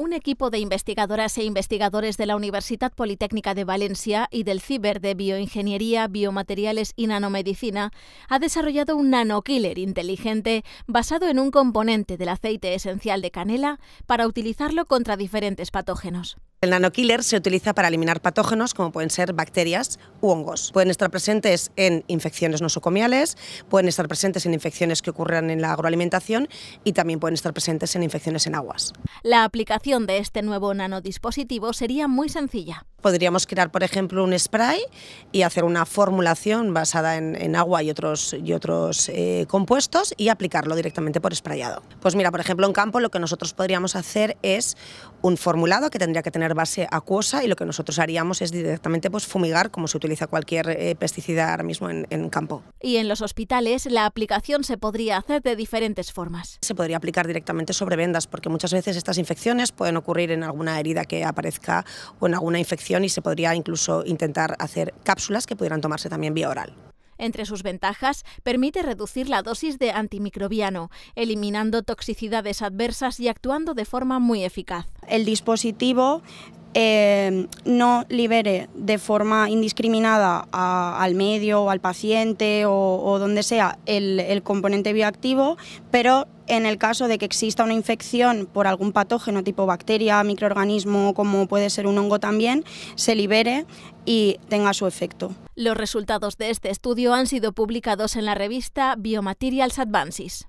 un equipo de investigadoras e investigadores de la Universidad Politécnica de Valencia y del CIBER de Bioingeniería, Biomateriales y Nanomedicina ha desarrollado un nanokiller inteligente basado en un componente del aceite esencial de canela para utilizarlo contra diferentes patógenos. El nanokiller se utiliza para eliminar patógenos como pueden ser bacterias u hongos. Pueden estar presentes en infecciones nosocomiales, pueden estar presentes en infecciones que ocurran en la agroalimentación y también pueden estar presentes en infecciones en aguas. La aplicación de este nuevo nanodispositivo sería muy sencilla. Podríamos crear, por ejemplo, un spray y hacer una formulación basada en, agua y otros, y otros eh, compuestos y aplicarlo directamente por sprayado. Pues mira, por ejemplo, en campo lo que nosotros podríamos hacer es un formulado que tendría que tener base acuosa y lo que nosotros haríamos es directamente pues, fumigar como se utiliza cualquier eh, pesticida ahora mismo en, en campo. Y en los hospitales la aplicación se podría hacer de diferentes formas. Se podría aplicar directamente sobre vendas porque muchas veces estas infecciones pueden ocurrir en alguna herida que aparezca o en alguna infección y se podría incluso intentar hacer cápsulas que pudieran tomarse también vía oral. Entre sus ventajas, permite reducir la dosis de antimicrobiano, eliminando toxicidades adversas y actuando de forma muy eficaz. El dispositivo eh, no libere de forma indiscriminada al medio o al paciente o, donde sea el, el, componente bioactivo, pero en el caso de que exista una infección por algún patógeno tipo bacteria, microorganismo, como puede ser un hongo también, se libere y tenga su efecto. Los resultados de este estudio han sido publicados en la revista Biomaterials Advances.